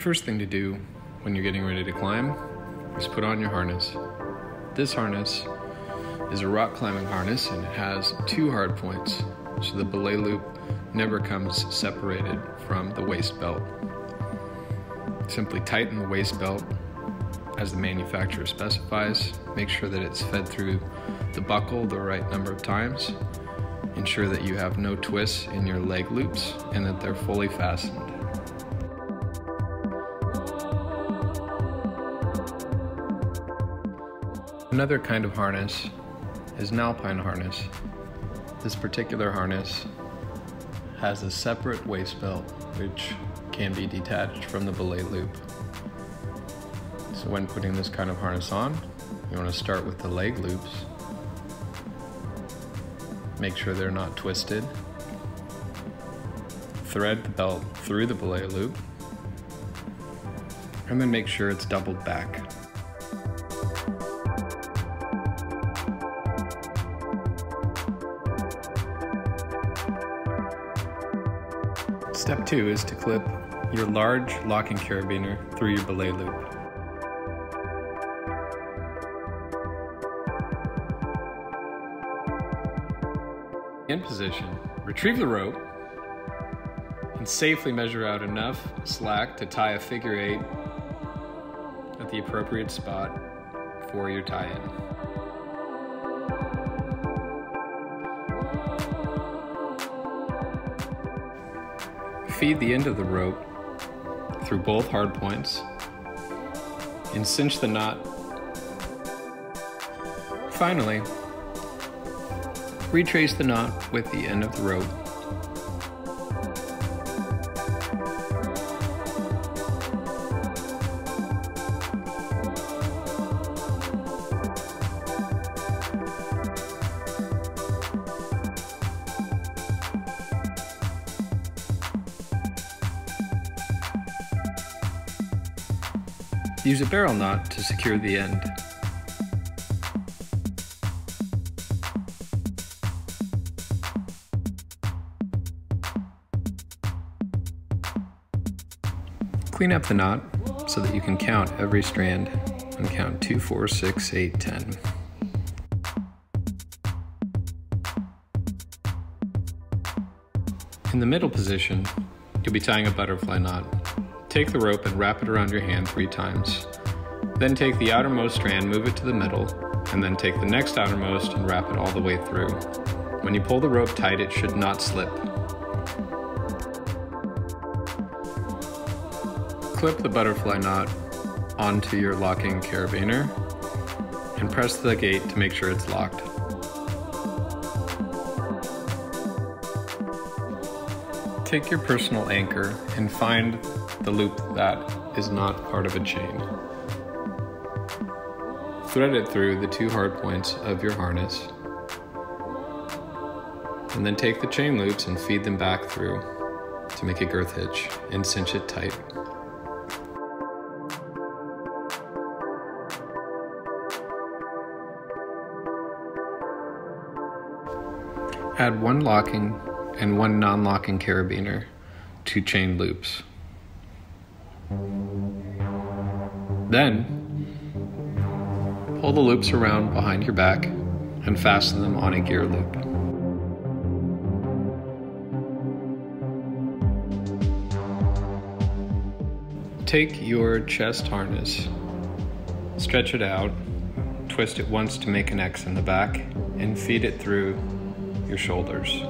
The first thing to do when you're getting ready to climb is put on your harness. This harness is a rock climbing harness and it has two hard points, so the belay loop never comes separated from the waist belt. Simply tighten the waist belt as the manufacturer specifies. Make sure that it's fed through the buckle the right number of times. Ensure that you have no twists in your leg loops and that they're fully fastened. Another kind of harness is an alpine harness. This particular harness has a separate waist belt which can be detached from the belay loop. So when putting this kind of harness on, you want to start with the leg loops. Make sure they're not twisted. Thread the belt through the belay loop. And then make sure it's doubled back. Step two is to clip your large locking carabiner through your belay loop. In position, retrieve the rope and safely measure out enough slack to tie a figure eight at the appropriate spot for your tie-in. Feed the end of the rope through both hard points and cinch the knot. Finally, Retrace the knot with the end of the rope. Use a barrel knot to secure the end. Clean up the knot so that you can count every strand and count 2, 4, 6, 8, 10. In the middle position, you'll be tying a butterfly knot. Take the rope and wrap it around your hand three times. Then take the outermost strand, move it to the middle, and then take the next outermost and wrap it all the way through. When you pull the rope tight, it should not slip. clip the butterfly knot onto your locking carabiner and press the gate to make sure it's locked. Take your personal anchor and find the loop that is not part of a chain. Thread it through the two hard points of your harness and then take the chain loops and feed them back through to make a girth hitch and cinch it tight. Add one locking and one non-locking carabiner to chain loops. Then, pull the loops around behind your back and fasten them on a gear loop. Take your chest harness, stretch it out, twist it once to make an X in the back, and feed it through your shoulders.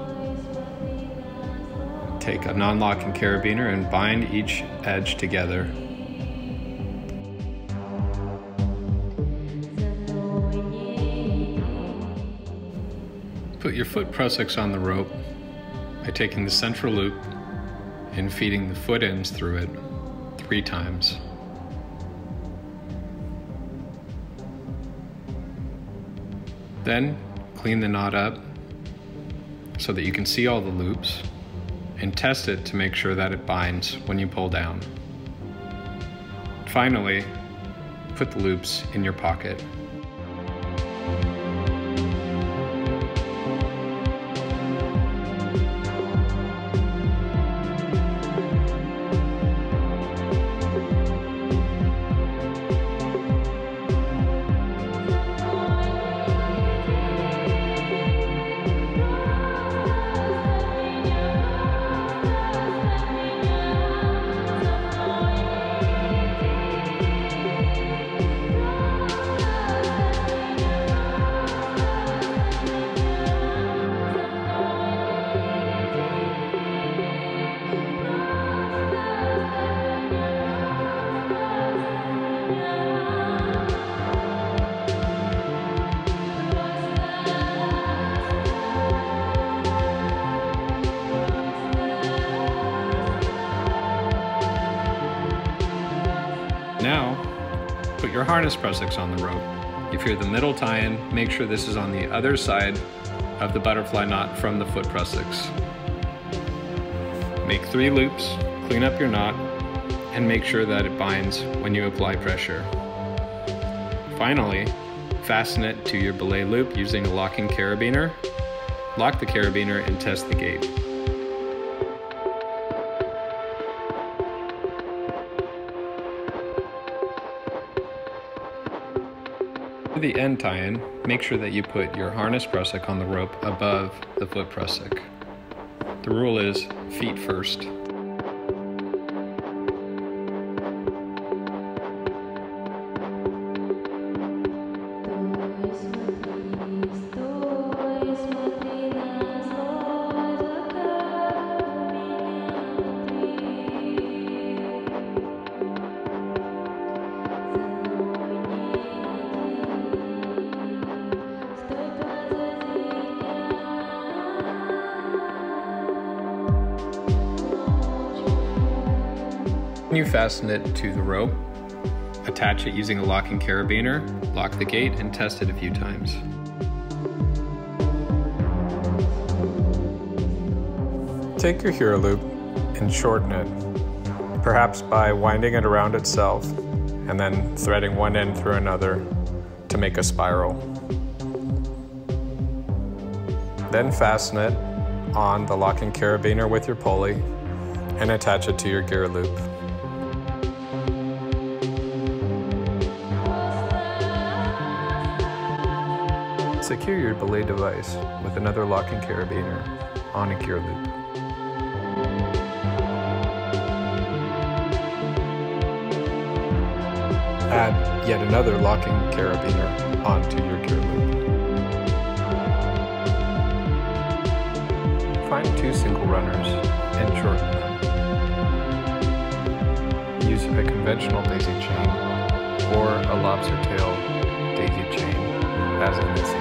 Take a non-locking carabiner and bind each edge together. Put your foot prusik on the rope by taking the central loop and feeding the foot ends through it three times. Then clean the knot up so that you can see all the loops and test it to make sure that it binds when you pull down. Finally, put the loops in your pocket. Your harness prusiks on the rope. If you're the middle tie-in, make sure this is on the other side of the butterfly knot from the foot prusiks. Make three loops, clean up your knot, and make sure that it binds when you apply pressure. Finally, fasten it to your belay loop using a locking carabiner. Lock the carabiner and test the gate. For the end tie-in, make sure that you put your harness prusik on the rope above the foot prusik. The rule is feet first. You fasten it to the rope, attach it using a locking carabiner, lock the gate, and test it a few times. Take your hero loop and shorten it, perhaps by winding it around itself and then threading one end through another to make a spiral. Then fasten it on the locking carabiner with your pulley and attach it to your gear loop. Secure your belay device with another locking carabiner on a gear loop. Add yet another locking carabiner onto your gear loop. Find two single runners and shorten them. Use a conventional daisy chain or a lobster tail daisy chain as in this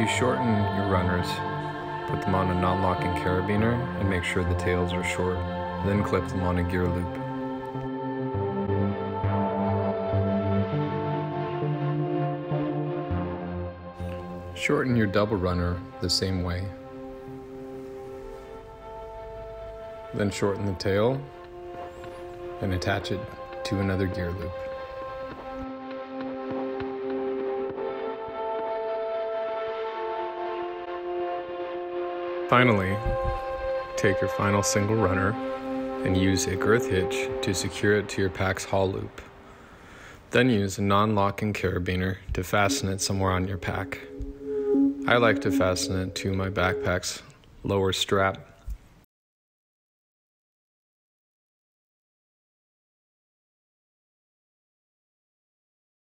you shorten your runners, put them on a non-locking carabiner and make sure the tails are short. Then clip them on a gear loop. Shorten your double runner the same way. Then shorten the tail and attach it to another gear loop. Finally, take your final single runner and use a girth hitch to secure it to your pack's haul loop. Then use a non-locking carabiner to fasten it somewhere on your pack. I like to fasten it to my backpack's lower strap